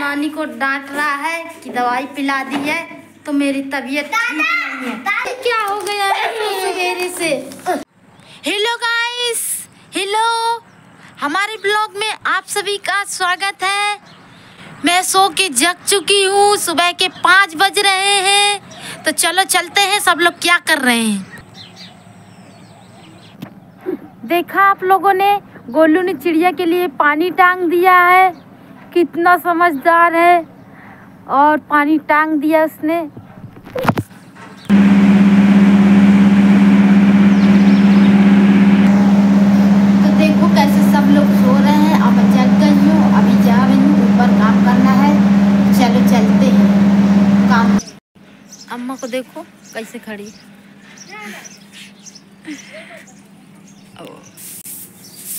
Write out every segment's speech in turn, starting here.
नानी को डांट रहा है कि दवाई पिला दी है तो मेरी तबीयत ठीक नहीं है। क्या हो गया सवेरे से? हेलो गाइस हेलो हमारे ब्लॉग में आप सभी का स्वागत है। मैं सो के जग चुकी हूँ सुबह के पाँच बज रहे हैं। तो चलो चलते हैं सब लोग क्या कर रहे हैं? देखा आप लोगों ने गोलू ने चिड़िया के लिए पानी टांग दिया है। कितना समझदार है। और पानी टांग दिया उसने। तो देखो कैसे सब लोग सो रहे हैं। अब मैं गई हूँ। अभी जा रही हूँ। ऊपर काम करना है। चलो चलते हैं। काम अम्मा को देखो कैसे खड़ी।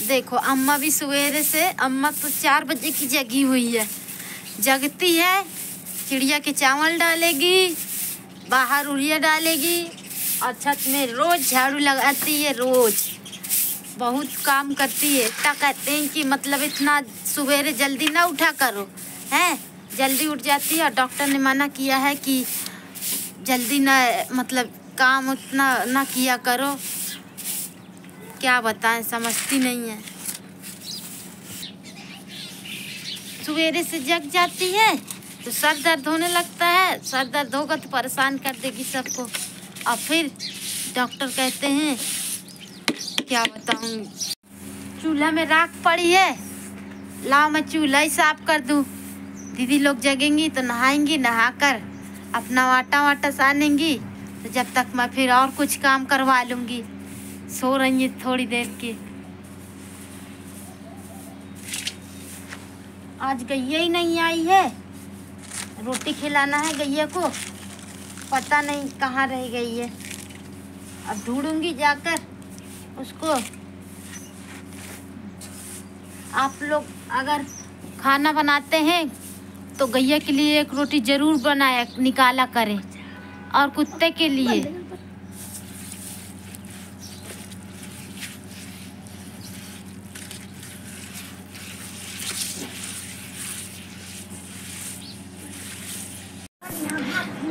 देखो, अम्मा भी सवेरे से, अम्मा तो चार बजे की जगी हुई है। जगती है, चिड़िया के चावल डालेगी, बाहर उड़िया डालेगी, और छत में रोज झाड़ू लगाती है, रोज। बहुत काम करती है। इतना कहते हैं कि मतलब इतना सवेरे जल्दी ना उठा करो, हैं? जल्दी उठ जाती है, और डॉक्टर ने मना किया है कि जल्दी ना मतलब काम उतना ना किया करो। क्या बताएँ, समझती नहीं है। सवेरे से जग जाती है तो सर दर्द होने लगता है। सर दर्द होगा तो परेशान कर देगी सबको। और फिर डॉक्टर कहते हैं, क्या बताऊँ। चूल्हा में राख पड़ी है। लाओ, मैं चूल्हा ही साफ़ कर दूँ। दीदी लोग जगेंगी तो नहाएँगी, नहाकर अपना वाटा वाटा सानेंगी। तो जब तक मैं फिर और कुछ काम करवा लूँगी। सो रही है थोड़ी देर के। आज गैया ही नहीं आई है। रोटी खिलाना है गैया को। पता नहीं कहाँ रह गई है। अब ढूंढूँगी जाकर उसको। आप लोग अगर खाना बनाते हैं तो गैया के लिए एक रोटी ज़रूर बनाया, निकाला करें। और कुत्ते के लिए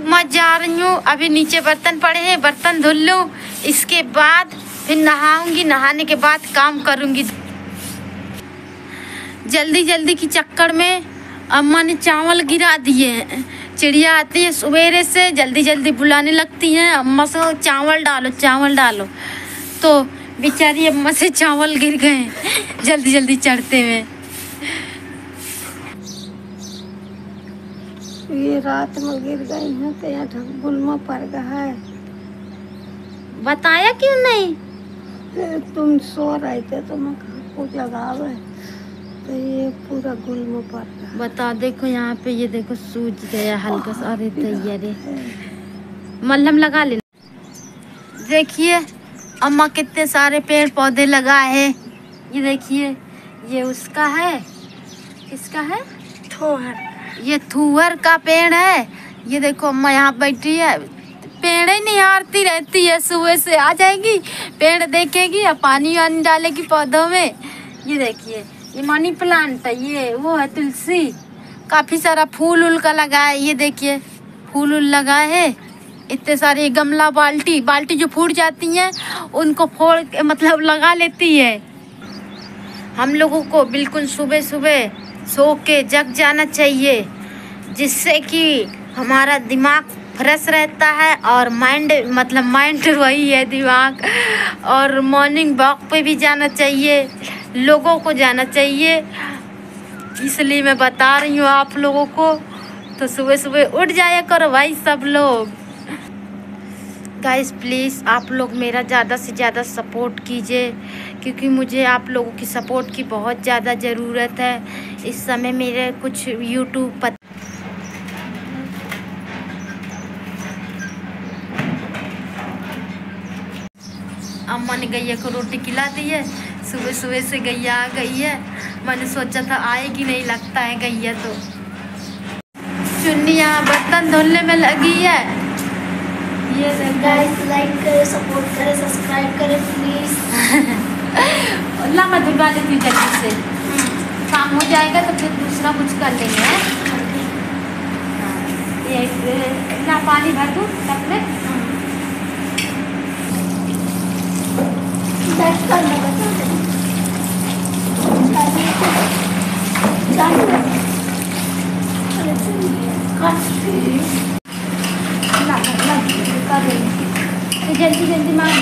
मैं जा रही हूँ अभी नीचे बर्तन पड़े हैं, बर्तन धुल लूँ। इसके बाद फिर नहाऊँगी। नहाने के बाद काम करूँगी। जल्दी जल्दी की चक्कर में अम्मा ने चावल गिरा दिए हैं। चिड़िया आती है सवेरे से, जल्दी जल्दी बुलाने लगती हैं। अम्मा से, चावल डालो चावल डालो। तो बेचारी अम्मा से चावल गिर गए जल्दी जल्दी चढ़ते हुए। ये रात में गिर गई हैं तो यहाँ गुलमा पड़ गया है बताया क्यों नहीं? तुम सो रहे थे तो मैं कहा को जगावे तो ये पूरा गुलमा पड़ गया बता देखो यहाँ पे ये देखो सूज गया हल्का सा अरे तैयारी। मल्हम लगा लेना। देखिए अम्मा कितने सारे पेड़ पौधे लगाए हैं। ये देखिए ये उसका है। किसका है? ठोहर ये थुअर का पेड़ है। ये देखो अम्मा यहाँ बैठी है। पेड़ ही निहारती रहती है, सुबह से आ जाएगी, पेड़ देखेगी और पानी वानी डालेगी पौधों में। ये देखिए, ये मनी प्लांट है, ये, वो है तुलसी। काफ़ी सारा फूल उल का लगा है, ये देखिए, फूल उल लगा है। इतने सारे गमला, बाल्टी बाल्टी जो फूट जाती हैं, उनको फोड़ मतलब लगा लेती है। हम लोगों को बिल्कुल सुबह सुबह सो के जग जाना चाहिए, जिससे कि हमारा दिमाग फ्रेश रहता है और माइंड मतलब माइंड वही है दिमाग। और मॉर्निंग वॉक पे भी जाना चाहिए, लोगों को जाना चाहिए। इसलिए मैं बता रही हूँ आप लोगों को तो सुबह सुबह उठ जाया करो भाई सब लोग। गाइस प्लीज़ आप लोग मेरा ज़्यादा से ज़्यादा सपोर्ट कीजिए, क्योंकि मुझे आप लोगों की सपोर्ट की बहुत ज़्यादा ज़रूरत है। इस समय मेरे कुछ यूट्यूब पर अम्मा ने गैया को रोटी खिला दी है। सुबह सुबह से गैया आ गई है। मैंने सोचा था आएगी नहीं, लगता है गैया तो। चुन्नी यहाँ बर्तन धुलने में लगी है। देखो गाइस लाइक करें सपोर्ट करें सब्सक्राइब करें प्लीज़ ला मैं धुलवा लेती हूँ जल्दी से। काम हो जाएगा तो फिर दूसरा कुछ कर लेंगे हैं? एक ना पानी भर दूँ तब में? बैठ कर मैं बता दें चालू है अरे सुनिए काफ़ी ना ना कर रही हूँ। तो जल्दी जल्दी बस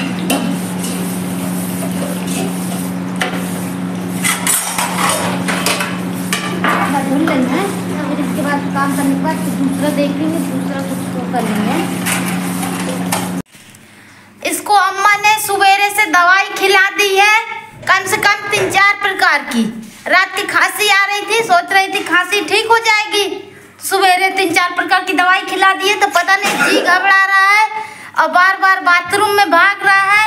धुल लेना फिर इसके बाद काम करने के बाद दूसरा देखेंगे दूसरा कुछ तो करेंगे इसको अम्मा ने सवेरे से दवाई खिला दी है, कम से कम तीन, चार प्रकार की। रात की खांसी आ रही थी, सोच रही थी खांसी ठीक हो जाएगी। सवेरे तीन, चार प्रकार की दवाई खिला दी है तो पता नहीं और बार बार बाथरूम में भाग रहा है।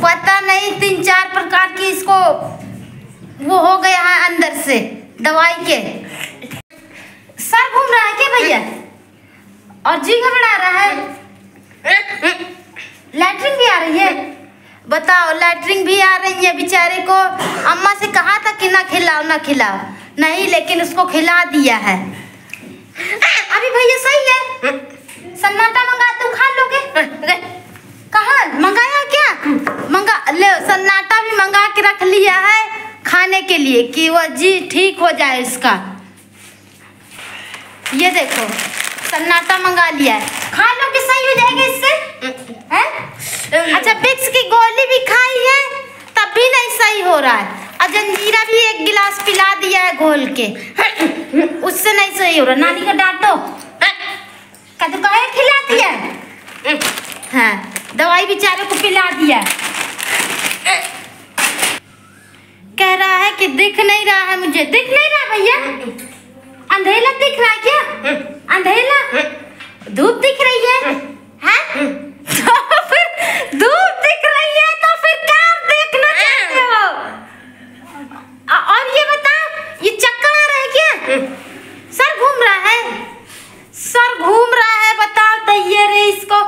पता नहीं तीन चार प्रकार की इसको वो हो गया है अंदर से, दवाई के। सर घूम रहा है क्या भैया? और जी घबरा रहा है। लैट्रिन भी आ रही है। बताओ लैटरिन भी आ रही है बेचारे को। अम्मा से कहा था कि ना खिलाओ ना खिलाओ। नहीं, लेकिन उसको खिला दिया है। अभी भैया सही है? सन्नाटा कहा? मंगाया क्या? मंगा, ले, सन्नाटा भी मंगा के रख लिया है खाने के लिए। कि वो जी ठीक हो जाए इसका। ये देखो, सन्नाटा मंगा लिया है। खा लो कि सही हो जाएगा इससे? हैं? अच्छा विक्स की गोली भी खाई है, तब भी नहीं सही हो रहा है। और जंजीरा भी एक गिलास पिला दिया है घोल के। उससे नहीं सही हो रहा। नानी को डांटो। का तो कहे खिलाती है? हाँ दवाई बेचारे को पिला दिया। कह रहा है कि दिख नहीं रहा है मुझे। दिख नहीं रहा भैया। अंधेला दिख रहा है क्या? अंधेला धूप दिख रही है? हैं? तो फिर धूप दिख रही है तो फिर क्या देखना चाहते हो अ- और ये बताओ ये चक्कर आ रहा है क्या सर घूम रहा है सर घूम रहा है बताओ तो ये रे इसको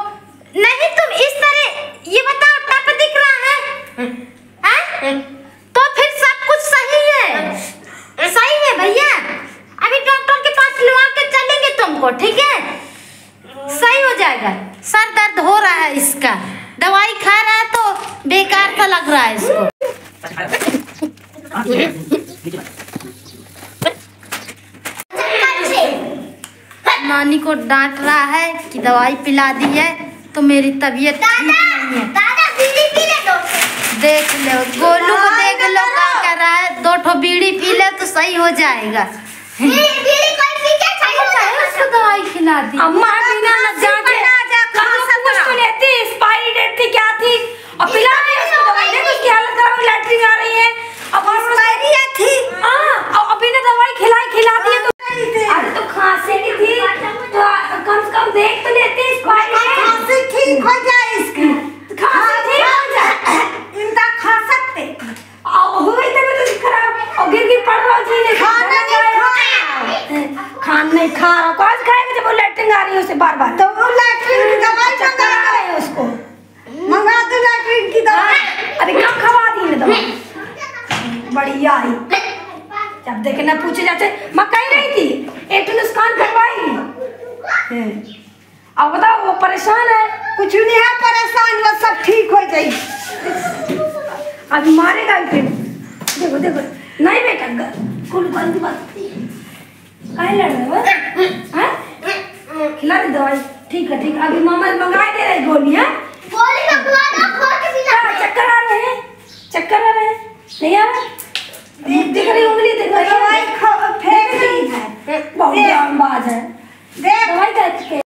नहीं तुम इस तरह ये बताओ टप दिख रहा है हैं? तो फिर सब कुछ सही है सही है भैया अभी डॉक्टर के पास लवा के चलेंगे तुमको ठीक है सही हो जाएगा। सर दर्द हो रहा है इसका। दवाई खा रहा है तो बेकार सा लग रहा है इसको। नानी को डांट रहा है कि दवाई पिला दी है तो मेरी तबीयत ठीक नहीं है। दादा बीड़ी पी ले देख लो गोलू को देख लो क्या कर रहा है। दो ठो बीड़ी पी ले तो सही हो जाएगा। बीड़ी बीड़ी कोई पी के अरे दवाई खिला दी। अम्मा बिना न जाके कहाँ से कुछ तो लेती एक्सपायरी डेट थी क्या थी? और पिला दी उसको दवाई देखो उसकी हालत खराब लैट्रिन आ रही है। अब एक्सपायरी थी। हाँ और अभी ने दवाई खिलाई खिला दी तो अरे तो खांसी की थी। तो कम से कम देख तो लेती एक्सपायरी डेट खांसी ठीक हो जाए इसकी। खांसी ठीक हो जाए। इनका खा सकते। और हो गई तबीयत उसकी खराब। और गिर गिर पड़ रहा जी ने खाना नहीं खाया। खान नहीं खा रहा कौन खाएगा जब वो लैट्रिन आ रही है उसे बार बार तो वो लैट्रिन की दवाई चक्कर मंगा आ रहे हैं उसको मंगा दो लैट्रिन की दवाई अरे कब खवा दी है। दवाई बढ़िया ही। जब देखे ना पूछे जाते मैं कही नहीं थी? एक तो नुकसान करवाई। हैं। अब बताओ वो परेशान है? कुछ नहीं है परेशान वो सब ठीक हो जाए अभी मारेगा फिर। देखो देखो। नहीं बेटा कुल बंद बत्ती काहे लड़ रहे हो? हैं? खिला दे दवाई। ठीक है ठीक है। अभी मामा मंगाए दे रहे गोली है? चक्कर आ रहा है। नहीं आ रहा? दिख रही उंगली दिख रही है। बहुत है। दवाई